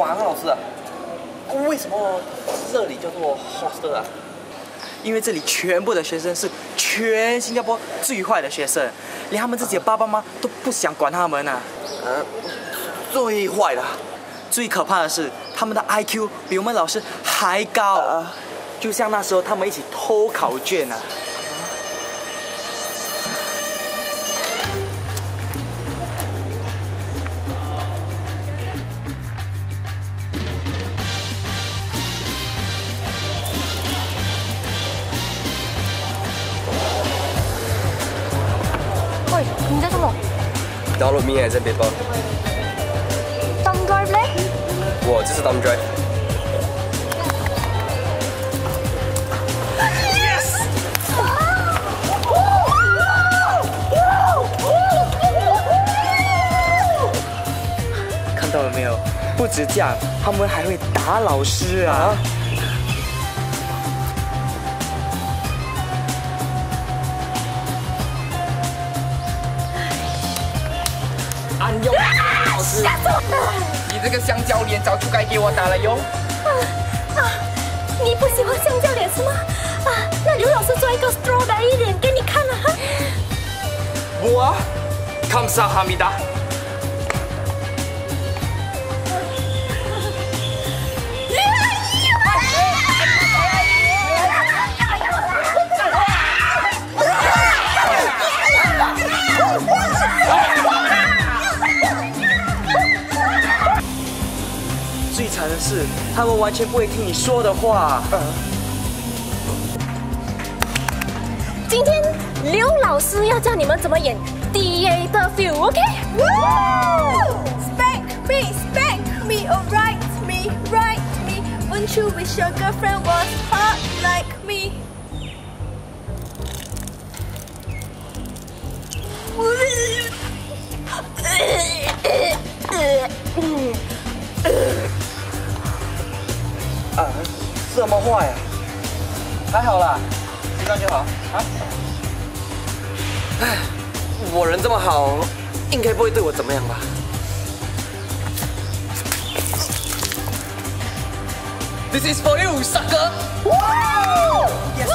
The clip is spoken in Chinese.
晚安，老师。为什么这里叫做 hostel 啊？因为这里全部的学生是全新加坡最坏的学生，连他们自己的爸爸妈妈都不想管他们啊。呃，最坏的。最可怕的是，他们的 IQ 比我们老师还高，就像那时候他们一起偷考卷啊。喂，你在做什么？Download me as a paper。Thumb drive 嘞？我这是 thumb drive。Yes！看到了没有？不止这样，他们还会打老师啊！安用老师，你这个香蕉脸早就该给我打了哟！啊，你不喜欢香蕉脸是吗？啊，那刘老师做一个 strawberry 脸给你看了哈。我，康萨哈密达。最惨的是，他们完全不会听你说的话。今天刘老师要教你们怎么演 DA 的 feel，OK？Spank me, spank me, alright me, right me. Won't you wish your girlfriend was hot like me? 坏啊？还好啦，这样就好啊。哎，我人这么好，应该不会对我怎么样吧？This is for you, sucker! Woo! Yes!